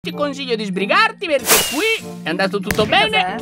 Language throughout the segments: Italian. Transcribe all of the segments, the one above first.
Ti consiglio di sbrigarti perché qui è andato tutto bene.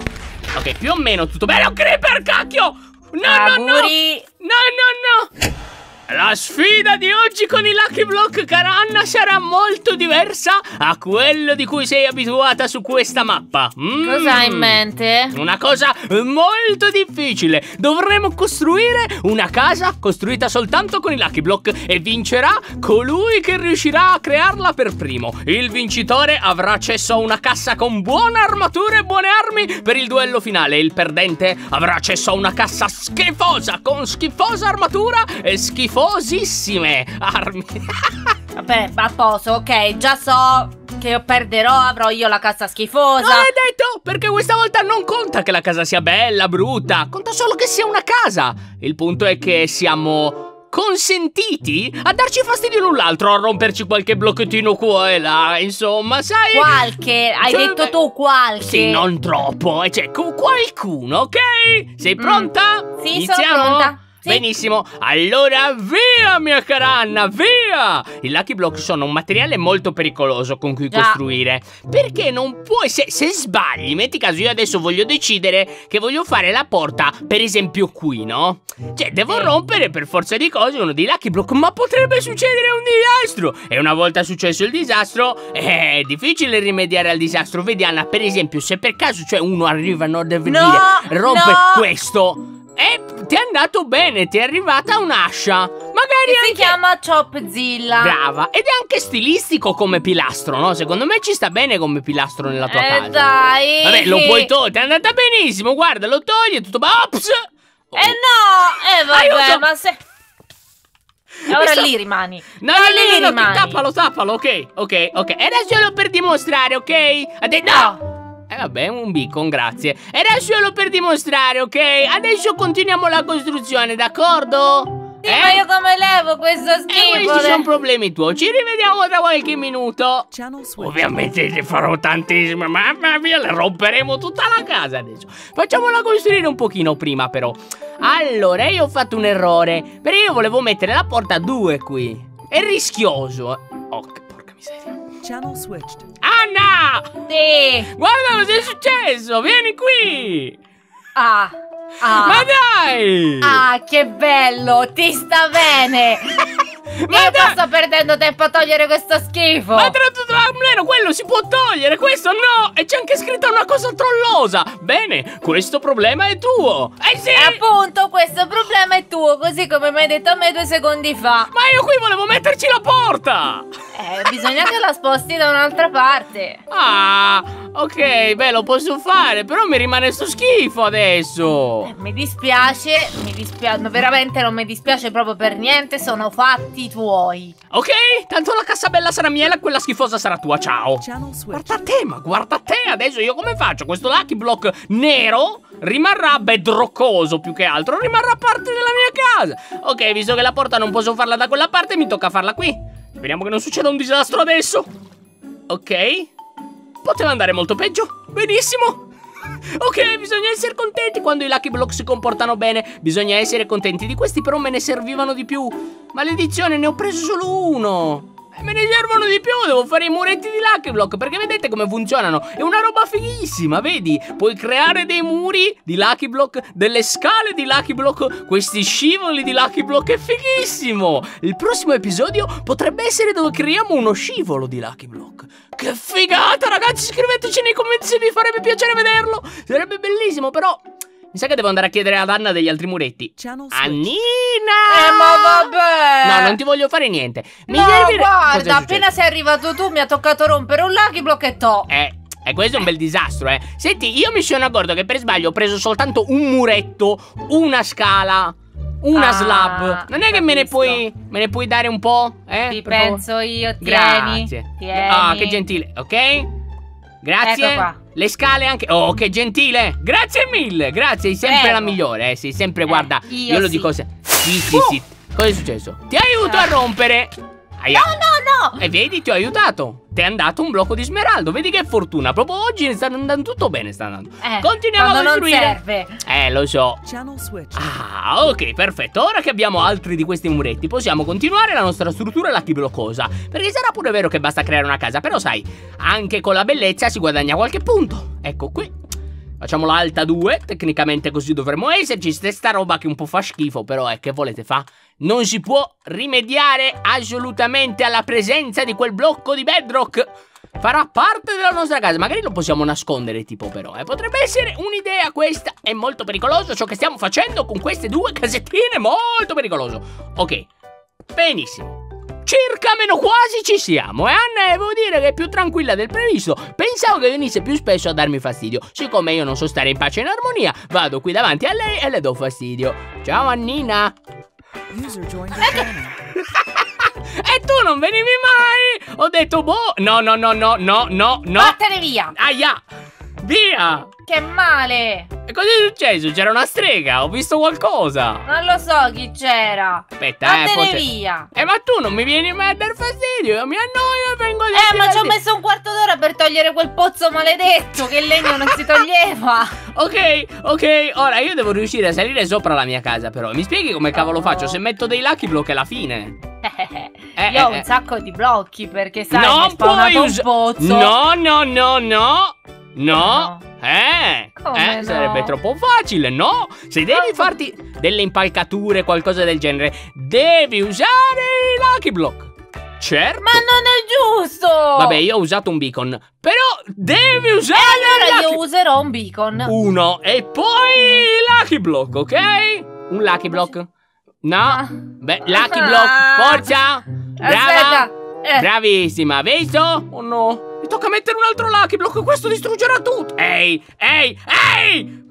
Ok, più o meno tutto bene. Oh, creeper, cacchio! No, no, no! No, no, no! La sfida di oggi con i Lucky Block Caranna sarà molto diversa a quello di cui sei abituata su questa mappa. Mm. Cosa hai in mente? Una cosa molto difficile. Dovremo costruire una casa costruita soltanto con i Lucky Block e vincerà colui che riuscirà a crearla per primo. Il vincitore avrà accesso a una cassa con buone armature e buone armi per il duello finale. Il perdente avrà accesso a una cassa schifosa con schifosa armatura e schifosissime armi. Vabbè, a posto, ok, già so che io perderò, avrò io la cassa schifosa. Non è detto, perché questa volta non conta che la casa sia bella, brutta, conta solo che sia una casa. Il punto è che siamo consentiti a darci fastidio l'un l'altro, a romperci qualche blocchettino qua e là, insomma, sai? Qualche, hai Cioè, detto beh, tu qualche. Sì, non troppo, e c'è con qualcuno, ok? Sei pronta? Mm. Sì, sono Iniziamo? pronta. Sì. Benissimo, allora via mia cara Anna, via! I Lucky Block sono un materiale molto pericoloso con cui Già. costruire Perché non puoi, se, se sbagli, metti caso io adesso voglio decidere che voglio fare la porta, per esempio qui, no? Cioè, devo Sì. rompere per forza di cose uno dei Lucky Block, ma potrebbe succedere un disastro E una volta successo il disastro, è difficile rimediare al disastro Vedi Anna, per esempio, se per caso cioè uno arriva, no, deve No, dire, rompe no. questo e ti è andato bene, ti è arrivata un'ascia. Magari Che si anche... chiama Chopzilla. Brava, ed è anche stilistico come pilastro, no? Secondo me ci sta bene come pilastro nella tua Eh casa. dai. Vabbè, lo puoi togliere, ti è andata benissimo, guarda, lo togli e tutto... Ops! Eh no, eh vabbè, Aiuto. ma se... E ora sto- lì rimani. No, E no, lì no, no, no, rimani. tappalo, tappalo, ok, ok, ok. Era solo per dimostrare, ok? Ade- no! Eh vabbè, un beacon, grazie. Era solo per dimostrare, ok? Adesso continuiamo la costruzione, d'accordo? Sì, ma io come levo questo E schifo? questi sono problemi tuoi. Ci rivediamo tra qualche minuto. Ovviamente ne farò tantissime. Mamma mia, le romperemo tutta la casa adesso. Facciamola costruire un pochino prima, però. Allora, io ho fatto un errore. Perché io volevo mettere la porta 2 qui. È rischioso. Channel switched. Anna! Sì. Guarda cosa è successo! Vieni qui! Ah. Ah. Ma dai! Ah, che bello! Ti sta bene! Ma io qua sto perdendo tempo a togliere questo schifo! Ma tra tutto almeno quello si può togliere, questo no! E c'è anche scritta una cosa trollosa! Bene, questo problema è tuo! Eh sì! E appunto, questo problema è tuo, così come mi hai detto a me due secondi fa. Ma io qui volevo metterci la porta! Eh, bisogna che la sposti da un'altra parte. Ah, ok, beh, lo posso fare, però mi rimane sto schifo adesso! Eh, mi dispiace, mi dispiace, veramente non mi dispiace proprio per niente, sono fatti tuoi. Ok, tanto la cassa bella sarà mia e quella schifosa sarà tua, ciao! Guarda te, ma guarda te, adesso io come faccio? Questo Lucky Block nero rimarrà bedroccoso più che altro, rimarrà parte della mia casa. Ok, visto che la porta non posso farla da quella parte, mi tocca farla qui. Speriamo che non succeda un disastro adesso. Ok. Poteva andare molto peggio. Benissimo. Ok, bisogna essere contenti quando i Lucky Block si comportano bene. Bisogna essere contenti di questi, però me ne servivano di più. Maledizione, ne ho preso solo uno. E me ne servono di più, devo fare i muretti di Lucky Block Perché vedete come funzionano? È una roba fighissima, vedi? Puoi creare dei muri di Lucky Block Delle scale di Lucky Block Questi scivoli di Lucky Block È fighissimo Il prossimo episodio potrebbe essere dove creiamo uno scivolo di Lucky Block Che figata ragazzi Scriveteci nei commenti se vi farebbe piacere vederlo Sarebbe bellissimo però Mi sa che devo andare a chiedere ad Anna degli altri muretti. Annina Eh, ma vabbè! No, non ti voglio fare niente. Mi no, è guarda, appena sei arrivato tu mi ha toccato rompere un lucky block e to. Eh, e questo è un bel disastro, eh. Senti, io mi sono accorto che per sbaglio ho preso soltanto un muretto, una scala, una Ah, slab. Non è che me ne puoi me ne puoi dare un po'? Eh? Ti penso io, tieni. Grazie. Tieni. Ah, che gentile. Ok? Grazie. Ecco qua. Le scale anche. Oh, che gentile. Grazie mille. Grazie, sei sempre Prego. la migliore, eh. Sei sempre, guarda. io lo sì. dico se. Sì, sì, sì. Cosa è successo? Ti aiuto Ah. a rompere. Aia. No, no, no! E vedi, ti ho aiutato. Ti è andato un blocco di smeraldo. Vedi che fortuna. Proprio oggi sta andando tutto bene. Sta andando. Eh, Continuiamo a quando non costruire. serve. Eh, lo so. Channel switch. Ah, ok, perfetto. Ora che abbiamo altri di questi muretti, possiamo continuare la nostra struttura lucky bloccosa. Perché sarà pure vero che basta creare una casa, però sai, anche con la bellezza si guadagna qualche punto. Ecco qui. Facciamo l'alta 2, tecnicamente così dovremmo esserci. Sta roba che un po' fa schifo, però è che volete fa? Non si può rimediare assolutamente alla presenza di quel blocco di bedrock. Farà parte della nostra casa, magari lo possiamo nascondere tipo però, eh. Potrebbe essere un'idea questa, è molto pericoloso ciò che stiamo facendo con queste due casettine, molto pericoloso. Ok, benissimo. Circa meno quasi ci siamo e Anna devo dire che è più tranquilla del previsto. Pensavo che venisse più spesso a darmi fastidio. Siccome io non so stare in pace e in armonia, vado qui davanti a lei e le do fastidio. Ciao Annina. User joined your channel. E tu non venivi mai! Ho detto boh, no no no no no no no. Vattene via! Aia! Via! Che male! E cosa è successo? C'era una strega, ho visto qualcosa. Non lo so chi c'era. Aspetta, eh, Vattene forse... via! Eh, ma tu non mi vieni mai a dar fastidio, io mi annoio e vengo a Eh, ma ci ho messo un quarto d'ora per togliere quel pozzo maledetto che il legno non si toglieva. Ok, ok, ora io devo riuscire a salire sopra la mia casa però. Mi spieghi come cavolo Oh. faccio? Se metto dei lucky block è la fine. Eh, Io ho eh, eh. un sacco di blocchi perché sai, mi è non spawnato un pozzo. No, no, no, no. No. Eh, eh, no? sarebbe troppo facile, no? Se devi farti delle impalcature, qualcosa del genere, devi usare i lucky block. Certo. Ma non è giusto! Vabbè, io ho usato un beacon, però devi usare Allora i lucky- io userò un beacon. uno e poi lucky block, ok? Un lucky block. No? Ah. Beh, lucky block, forza! Brava! Aspetta. Eh, Bravissima, visto? Oh no, mi tocca mettere un altro lucky block, questo distruggerà tutto. Ehi, ehi, ehi!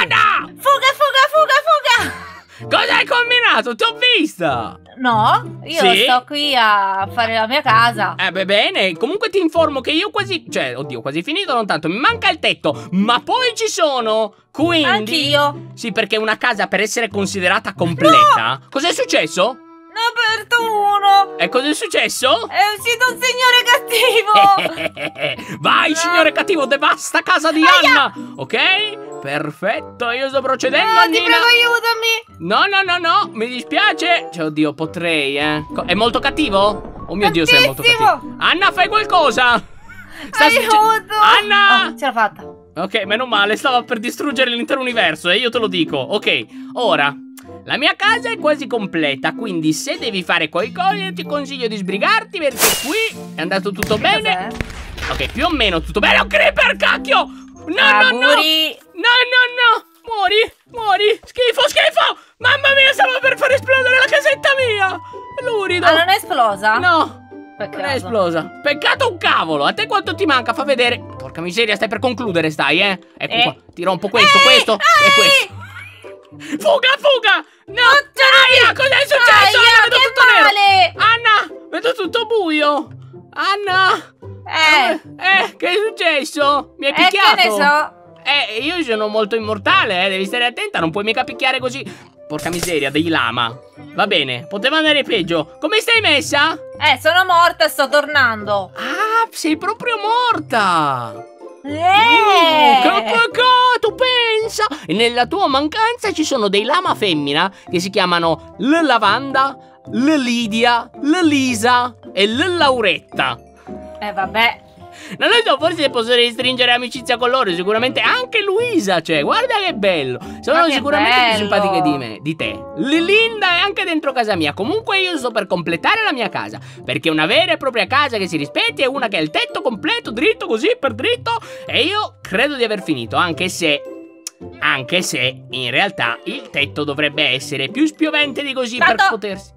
Anna! Fuga, fuga, fuga, fuga! Cosa hai combinato? Ti ho vista! No, io Sì? sto qui a fare la mia casa. Eh beh bene, comunque ti informo che io quasi, cioè, oddio, quasi finito non tanto, mi manca il tetto, ma poi ci sono, quindi... Anch'io. Sì, perché una casa per essere considerata completa... Cos'è successo? Ne ho aperto uno. E cos'è successo? È uscito un signore cattivo. Vai, No. signore cattivo, devasta casa di Aia. Anna! Ok? Perfetto, io sto procedendo, No, ti Annina. prego, aiutami. No, no, no, no, mi dispiace. Cioè, oddio, potrei, eh. È molto cattivo? Oh mio Dio, sei molto cattivo. Anna, fai qualcosa! Sta Aiuto. Anna! Oh, ce l'ho fatta. Ok, meno male, stava per distruggere l'intero universo e io te lo dico. Ok, ora, la mia casa è quasi completa, quindi se devi fare qualcosa ti consiglio di sbrigarti perché qui è andato tutto bene. Cos'è? Ok, più o meno tutto bene. Oh, creeper, cacchio! No, no, no! Auguri. No, no, no! Muori, muori! Schifo, schifo! Mamma mia, stava per far esplodere la casetta mia! Lurido! Ah, non è esplosa? No! Peccato. Non è esplosa. Peccato un cavolo. A te quanto ti manca? Fa vedere. Porca miseria, stai per concludere, stai, eh? Ecco Eh. qua. Ti rompo questo, Ehi, questo e ehi! questo. Fuga, fuga! No! Aia, cos'è successo? Aia, Anna, vedo che tutto nero. male! Anna, vedo tutto buio. Anna! Eh, Eh, che è successo? Mi hai eh, che picchiato? ne so. Eh, io sono molto immortale, eh, devi stare attenta, non puoi mica picchiare così. Porca miseria, dei lama. Va bene, poteva andare peggio. Come stai messa? Eh, sono morta e sto tornando. Ah, sei proprio morta! Eh! Peccato, pensa! E nella tua mancanza ci sono dei lama femmina che si chiamano L Lavanda, L Lidia, L Lisa e L Lauretta. Eh, vabbè. Non lo so, forse posso restringere amicizia con loro. Sicuramente anche Luisa c'è. Guarda che bello. Sono che sicuramente più bello. simpatiche di me, di te. L- Linda è anche dentro casa mia. Comunque io sto per completare la mia casa. Perché una vera e propria casa che si rispetti è una che ha il tetto completo, dritto così per dritto. E io credo di aver finito. Anche se. Anche se in realtà il tetto dovrebbe essere più spiovente di così per Fatto. potersi.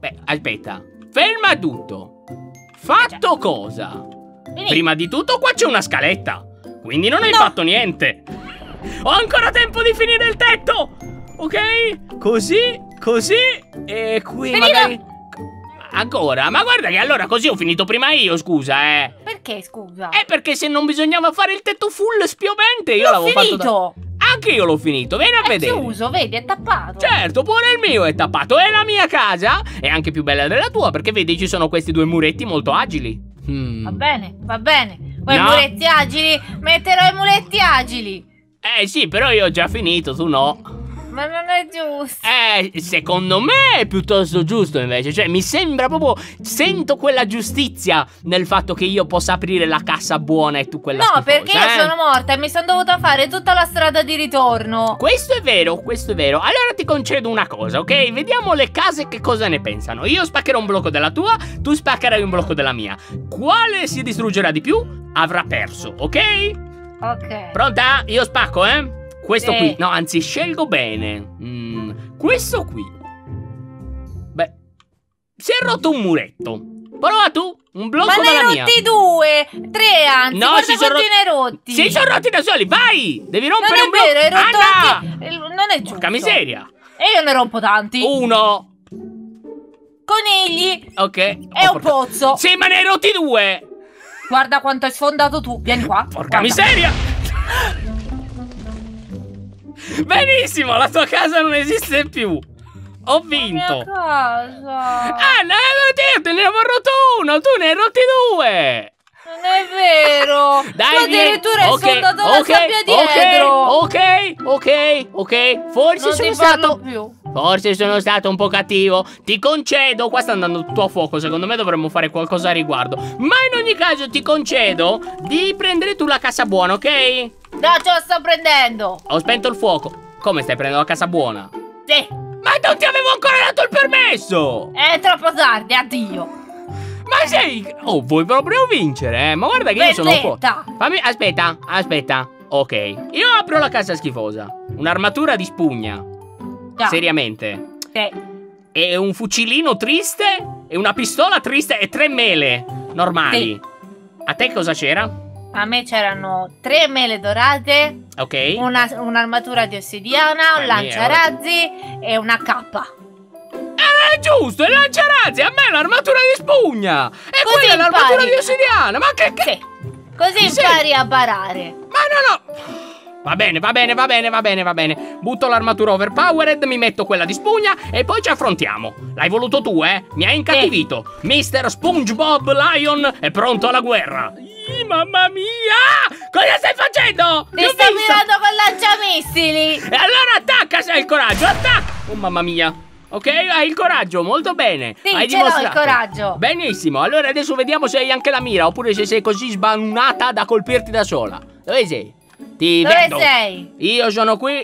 Beh, aspetta. Ferma tutto. Fatto cosa? Finito. Prima di tutto qua c'è una scaletta Quindi non hai No. fatto niente Ho ancora tempo di finire il tetto Ok? Così, così E qui Finito. magari Ancora? Ma guarda che allora così ho finito prima io, scusa eh Perché, scusa? È perché se non bisognava fare il tetto full spiovente Io L'ho l'avevo fatto da... finito. anche io l'ho finito, vieni a È vedere. chiuso, vedi, è tappato. Certo, pure il mio è tappato. E la mia casa è anche più bella della tua, perché vedi ci sono questi due muretti molto agili. Mm. Va bene, va bene. Vuoi No. muretti agili? Metterò i muretti agili. Eh sì, però io ho già finito, tu no. Ma non è giusto. Eh, secondo me è piuttosto giusto invece. Cioè, mi sembra proprio. Sento quella giustizia nel fatto che io possa aprire la cassa buona e tu quella No, schifosa, perché io eh. sono morta e mi sono dovuta fare tutta la strada di ritorno. Questo è vero, questo è vero. Allora ti concedo una cosa, ok? Vediamo le case che cosa ne pensano. Io spaccherò un blocco della tua, tu spaccherai un blocco della mia. Quale si distruggerà di più avrà perso, ok? Ok. Pronta? Io spacco, eh? Questo Sì. qui. No, anzi, scelgo bene. Mm, questo qui. Beh, si è rotto un muretto. Prova tu, un blocco Ma ne hai mia. rotti due, tre anzi, No, guarda si sono quanti ro- ne hai rotti. Si sono rotti da soli, vai! Devi Non rompere è un blocco. vero, hai rotto anche... eh, Non è giusto. Porca miseria. E io ne rompo tanti. Uno. Conigli Ok. e Oh, un porca- pozzo. Sì, ma ne hai rotti due. Guarda quanto hai sfondato tu. Vieni qua. Porca guarda. miseria. Benissimo, la tua casa non esiste più. Ho La mia vinto. casa. Ah, no, te, te ne avevo rotto uno, tu ne hai rotti due. Non è vero. Dai, tu addirittura hai Ok, sfondato la ok, sabbia dietro. Ok, ok, ok. Forse non sono stato. più. Forse sono stato un po' cattivo. Ti concedo. Qua sta andando tutto a fuoco. Secondo me dovremmo fare qualcosa a riguardo. Ma in ogni caso ti concedo di prendere tu la cassa buona, ok? No, ce la sto prendendo. Ho spento il fuoco. Come stai prendendo la casa buona? Sì. Ma non ti avevo ancora dato il permesso! È troppo tardi, addio. Ma sei. Oh, vuoi proprio vincere, eh? Ma guarda che io sono un po'. Vendetta. Fammi. Aspetta, aspetta. Ok. Io apro la casa schifosa. Un'armatura di spugna. Già. Seriamente. Sì. E un fucilino triste. E una pistola triste. E tre mele normali. A te cosa c'era? A me c'erano tre mele dorate, Ok. una- un'armatura di ossidiana, un Eh, lanciarazzi e una cappa. Eh, è giusto, è lanciarazzi. A me l'armatura di spugna. E Così quella è l'armatura impari. di ossidiana. Ma che. che... Sì. Così Sì. impari a barare. Ma no, no. Va bene, va bene, va bene, va bene, va bene. Butto l'armatura overpowered, mi metto quella di spugna e poi ci affrontiamo. L'hai voluto tu, eh? Mi hai incattivito. Mister SpongeBob Lion è pronto alla guerra. Ih, mamma mia! Cosa stai facendo? Ti L'ho sto mirando con lanciamissili. E allora attacca se hai il coraggio, attacca! Oh mamma mia! Ok, hai il coraggio, molto bene. Sì, hai ce l'ho il dimostrato. coraggio. Benissimo, allora adesso vediamo se hai anche la mira oppure se sei così sbanunata da colpirti da sola. Dove sei? Ti Dove vedo. sei? Io sono qui.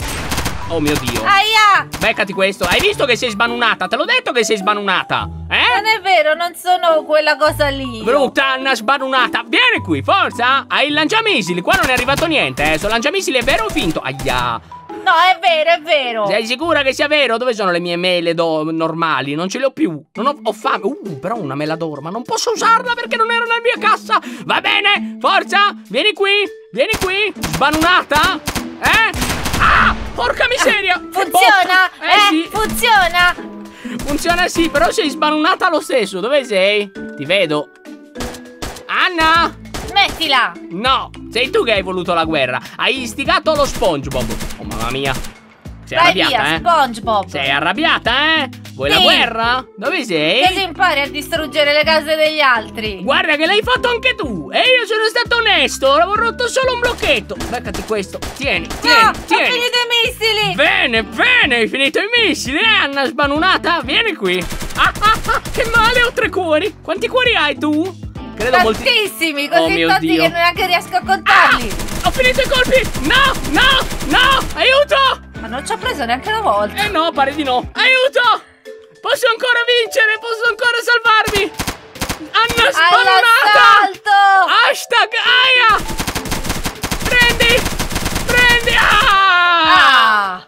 Oh mio dio. Aia! Beccati questo. Hai visto che sei sbanunata? Te l'ho detto che sei sbanunata. Eh? Non è vero, non sono quella cosa lì. Brutta Anna sbanunata. Vieni qui, forza. Hai il lanciamissili. Qua non è arrivato niente, eh. Sto lanciamissili è vero o finto? Aia. No, è vero, è vero. Sei sicura che sia vero? Dove sono le mie mele do- normali? Non ce le ho più. Non ho, ho fame. Uh, però una mela d'oro, ma non posso usarla perché non era nella mia cassa. Va bene, forza, vieni qui, vieni qui. Sbanunata? Eh? Ah, porca miseria. Funziona? Porca- Eh, sì. Funziona? Funziona sì, però sei sbanunata lo stesso. Dove sei? Ti vedo. Anna? Smettila. No, sei tu che hai voluto la guerra. Hai istigato lo SpongeBob. Oh mamma mia. Sei Vai arrabbiata, via, eh? SpongeBob. Sei arrabbiata, eh? Vuoi la Sì. guerra? Dove sei? Così impari a distruggere le case degli altri. Guarda che l'hai fatto anche tu! E io sono stato onesto, avevo rotto solo un blocchetto. Beccati questo. Tieni, tieni, no, ho tieni. finito i missili. Bene, bene, hai finito i missili, eh, Anna sbanunata? Vieni qui. Ah, ah, ah, che male, ho tre cuori. Quanti cuori hai tu? Credo molti... Tantissimi, Oh così mio tanti Dio. che neanche riesco a Ah, contarli. ho finito i colpi! No, no, no! Aiuto! Ma non ci ho preso neanche una volta. Eh no, pare di no. Aiuto! Posso ancora vincere, posso ancora salvarmi! Anna sbanunata! All'assalto! Hashtag Aia! Prendi! Prendi! Ah! Ah!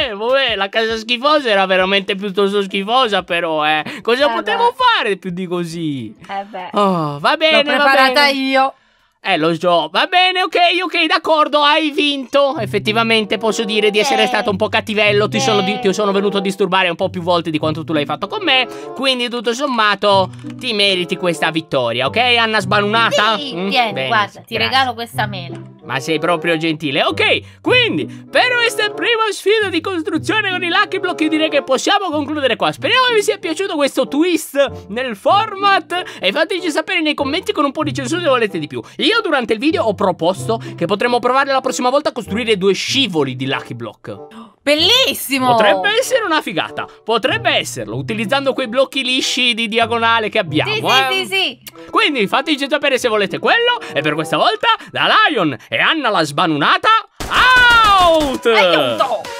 Sapevo, eh, la casa schifosa era veramente piuttosto schifosa, però, eh. Cosa Eh potevo beh. fare più di così? Eh beh. Oh, va L'ho bene, va preparata bene. io. Eh, lo so, va bene, ok, ok, d'accordo, hai vinto. Effettivamente posso dire di essere stato un po' cattivello, ti sono, di- ti sono venuto a disturbare un po' più volte di quanto tu l'hai fatto con me. Quindi, tutto sommato, ti meriti questa vittoria, ok, Anna sbanunata? Sì, Mm, tieni, bene, guarda, ti grazie. regalo questa mela. Ma sei proprio gentile. Ok, quindi per questa prima sfida di costruzione con i Lucky Block io direi che possiamo concludere qua. Speriamo che vi sia piaciuto questo twist nel format e fateci sapere nei commenti con un po' di censura se volete di più. Io durante il video ho proposto che potremmo provare la prossima volta a costruire due scivoli di Lucky Block. Bellissimo! Potrebbe essere una figata, potrebbe esserlo, utilizzando quei blocchi lisci di diagonale che abbiamo. Sì, eh. sì, sì, sì. Quindi fateci sapere se volete quello. E per questa volta, da Lion e Anna la sbanunata, out! Aiuto!